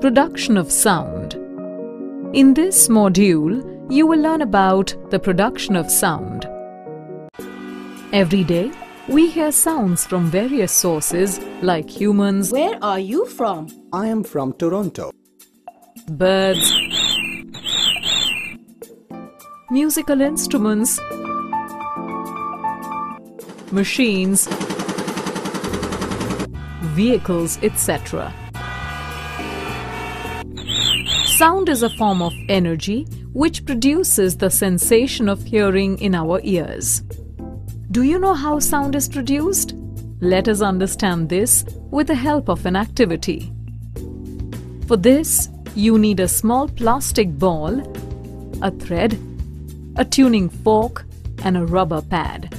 Production of sound. In this module, you will learn about the production of sound. Every day, we hear sounds from various sources like humans, Where are you from? I am from Toronto. birds, musical instruments, machines, vehicles, etc. Sound is a form of energy which produces the sensation of hearing in our ears. Do you know how sound is produced? Let us understand this with the help of an activity. For this, you need a small plastic ball, a thread, a tuning fork, and a rubber pad.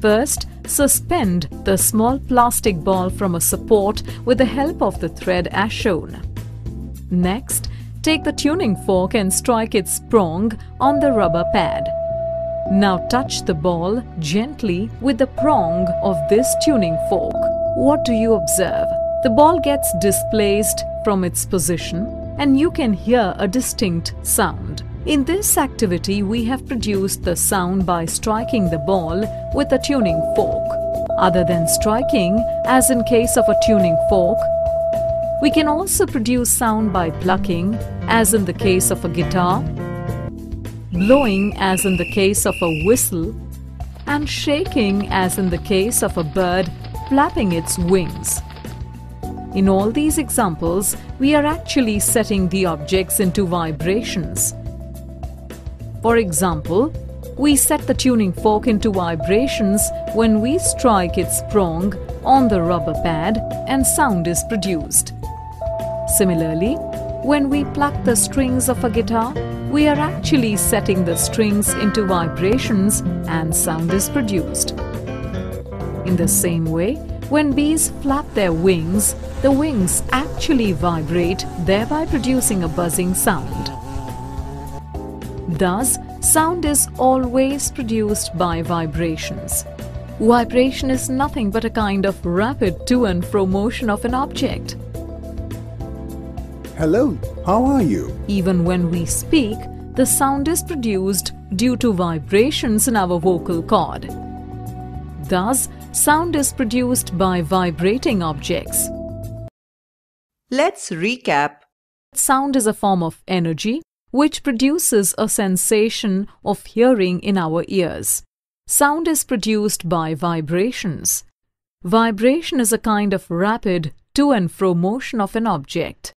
First, suspend the small plastic ball from a support with the help of the thread as shown. Next, take the tuning fork and strike its prong on the rubber pad. Now touch the ball gently with the prong of this tuning fork. What do you observe? The ball gets displaced from its position and you can hear a distinct sound. In this activity, we have produced the sound by striking the ball with a tuning fork. Other than striking, as in case of a tuning fork, we can also produce sound by plucking, as in the case of a guitar, blowing, as in the case of a whistle, and shaking, as in the case of a bird flapping its wings. In all these examples, we are actually setting the objects into vibrations. For example, we set the tuning fork into vibrations when we strike its prong on the rubber pad and sound is produced. Similarly, when we pluck the strings of a guitar, we are actually setting the strings into vibrations and sound is produced. In the same way, when bees flap their wings, the wings actually vibrate, thereby producing a buzzing sound. Thus, sound is always produced by vibrations. Vibration is nothing but a kind of rapid to and fro motion of an object. Hello, how are you? Even when we speak, the sound is produced due to vibrations in our vocal cord. Thus, sound is produced by vibrating objects. Let's recap. Sound is a form of energy which produces a sensation of hearing in our ears. Sound is produced by vibrations. Vibration is a kind of rapid to and fro motion of an object.